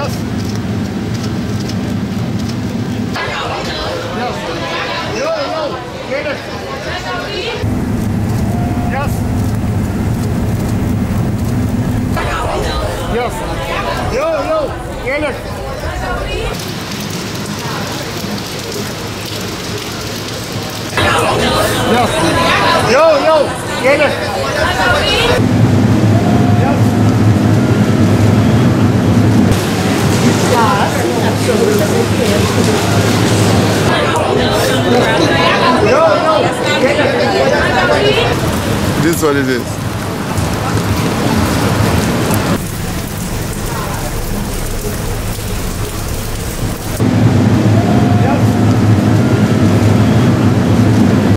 gas. Gas. Yo, yo, get it. Gas. Gas. Yo, yo, get it. Yes. Yo, yo, get it. This is what it is.